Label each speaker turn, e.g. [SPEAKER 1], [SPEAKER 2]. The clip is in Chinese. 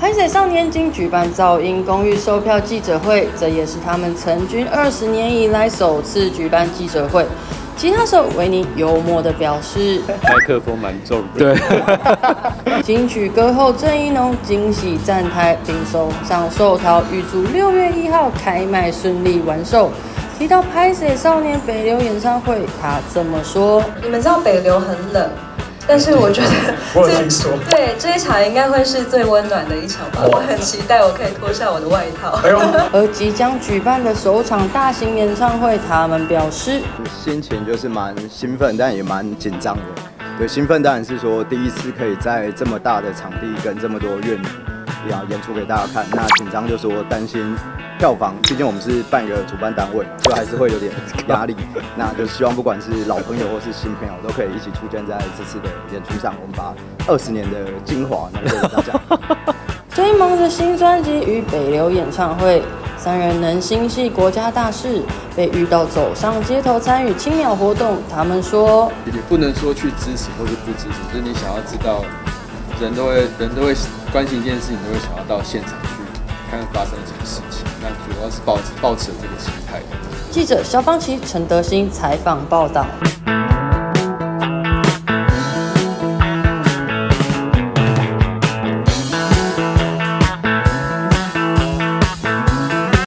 [SPEAKER 1] 海选少年今举办《噪音公寓》售票记者会，这也是他们成军二十年以来首次举办记者会。吉他手维尼幽默的表示：“
[SPEAKER 2] 麦克风蛮重的。”
[SPEAKER 3] 对。
[SPEAKER 1] 金曲歌后郑一农惊喜站台，并送上寿桃，预祝六月一号开卖顺利完售。提到拍摄少年北流演唱会，他这么说：“
[SPEAKER 4] 你们知道北流很冷。”但是我觉得，
[SPEAKER 5] 我听说，
[SPEAKER 4] 对这一场应该会是最温暖的一场吧。我很期待，我可以脱下我的外套。
[SPEAKER 1] 而即将举办的首场大型演唱会，他们表示，
[SPEAKER 3] 心情就是蛮兴奋，但也蛮紧张的。对，兴奋当然是说第一次可以在这么大的场地跟这么多乐迷。要演出给大家看，那紧张就说担心票房，毕竟我们是半个主办单位，就还是会有点压力。那就希望不管是老朋友或是新朋友，都可以一起出现在这次的演出上，我们把二十年的精华能给大家。
[SPEAKER 1] 追梦的新专辑与北流演唱会，三人能心系国家大事，被遇到走上街头参与青鸟活动，他们说，
[SPEAKER 2] 你不能说去支持或是不支持，就是你想要知道。人都会，人都会关心一件事情，都会想要到现场去看看发生了什么事情。那主要是抱抱持这个心态的。
[SPEAKER 1] 记者肖方琪、陈德兴采访报道。